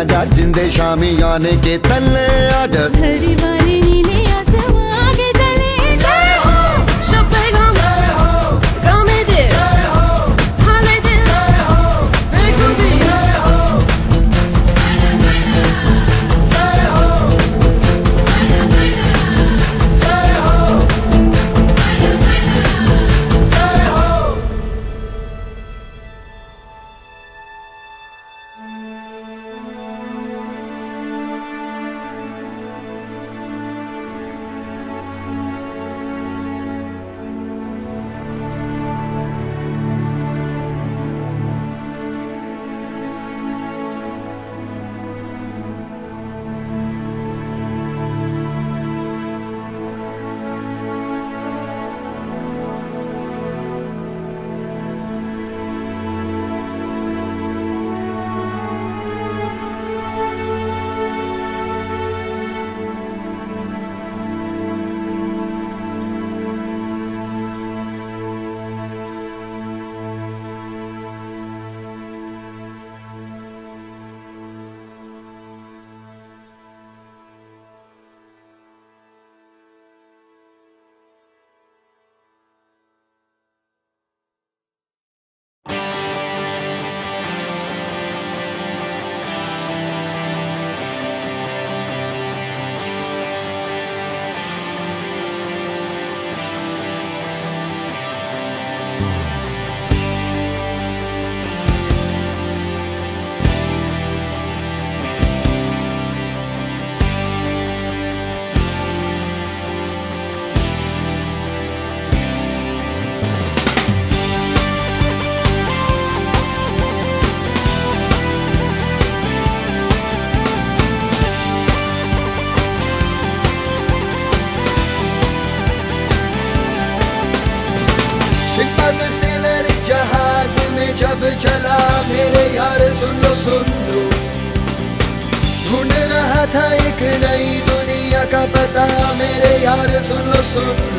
राजा जिंदे शामी आने के तले आजा। सुन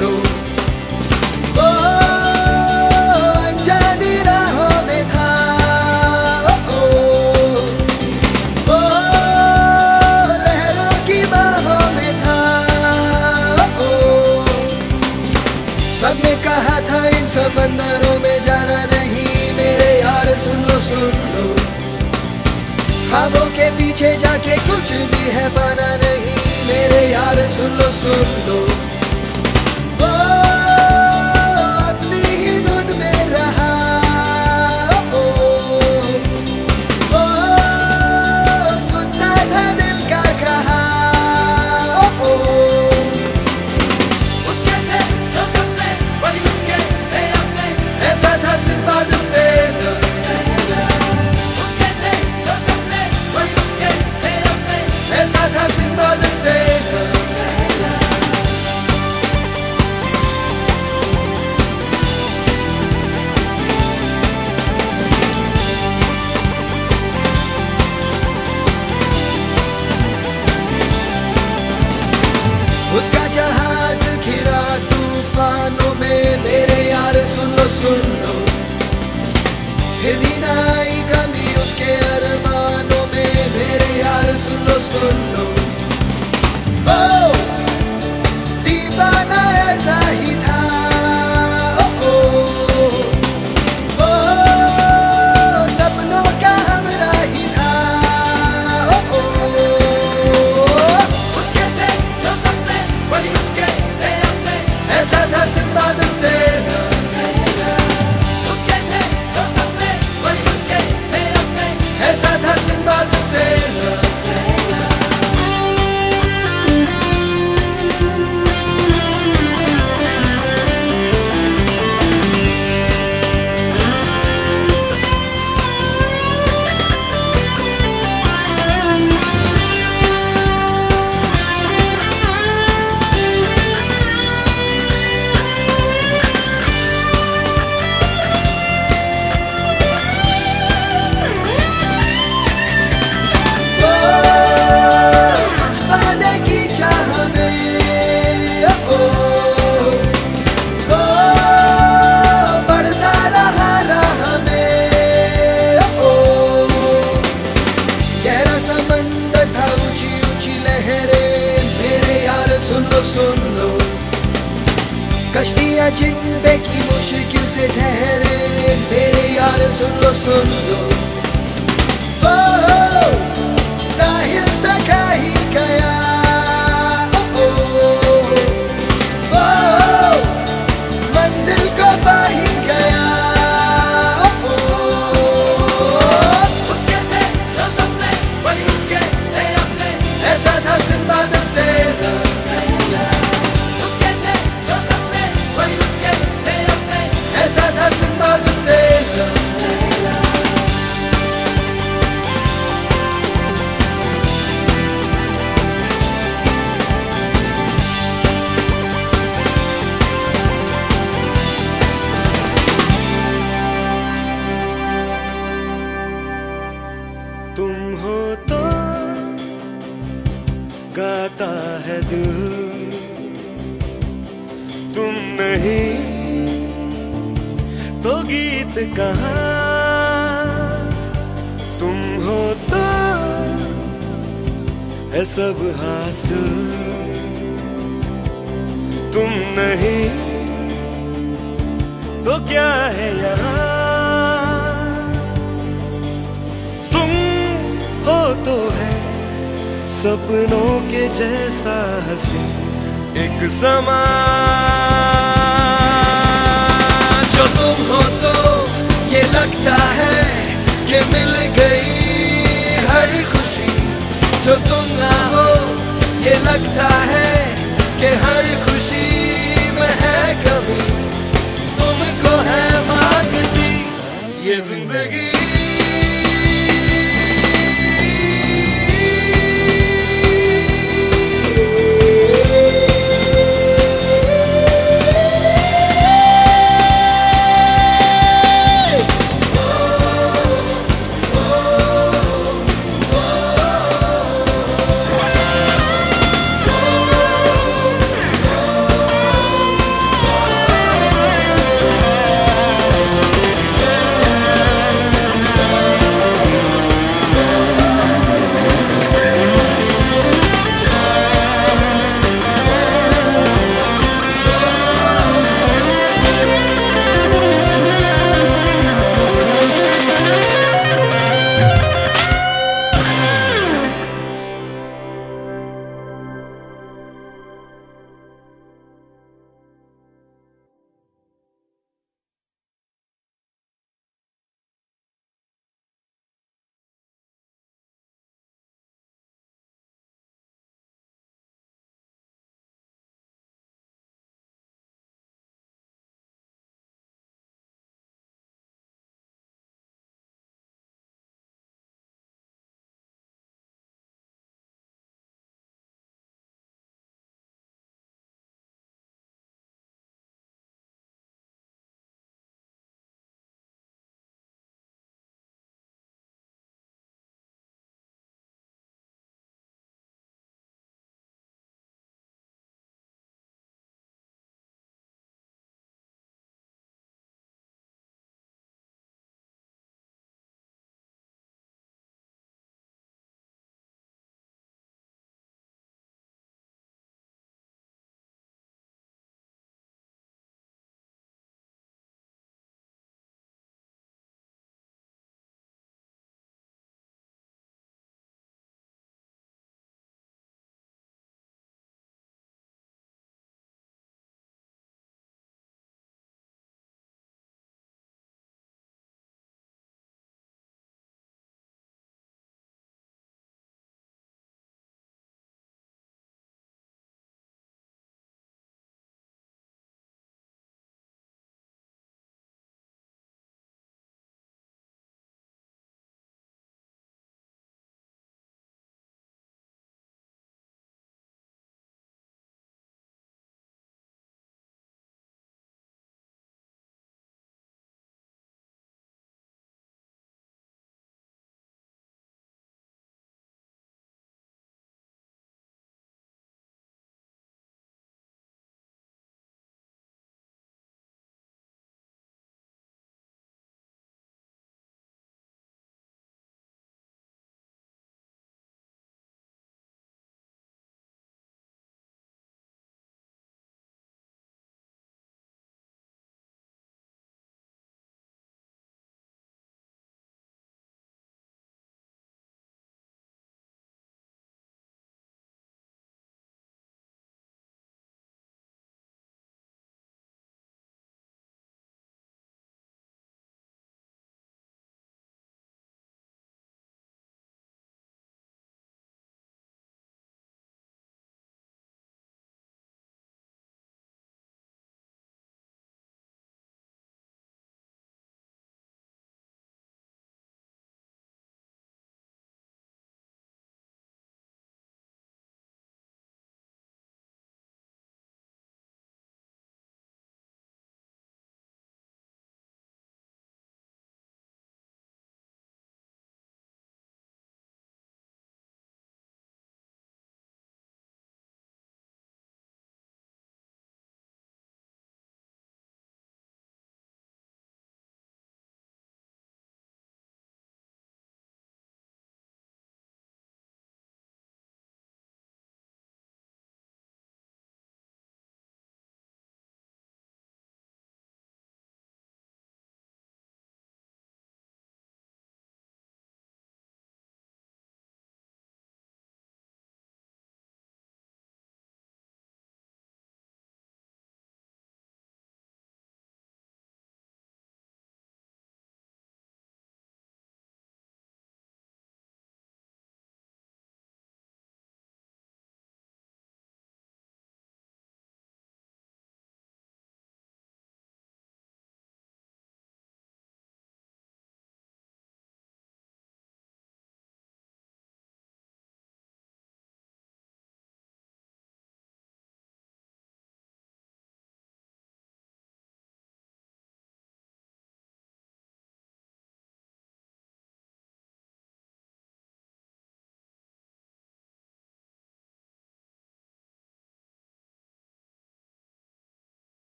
सबने कहा था इन समंदरों में जाना नहीं मेरे यार सुन लो सुन लो ख्वाबों के पीछे जाके कुछ भी है पाना नहीं मेरे यार सुन लो सुन लो सुन लो सुन लो फिर भी ना आई कमी उसके अरमानों तो गीत कहाँ, तुम हो तो है सब हासिल। तुम नहीं तो क्या है यहाँ? तुम हो तो है सपनों के जैसा हँसी एक समा जो तुम हो तो ये लगता है कि मिल गई हर खुशी। जो तुम ना हो, ये लगता है कि हर खुशी में है कभी। तुमको है मांगती ये ज़िंदगी।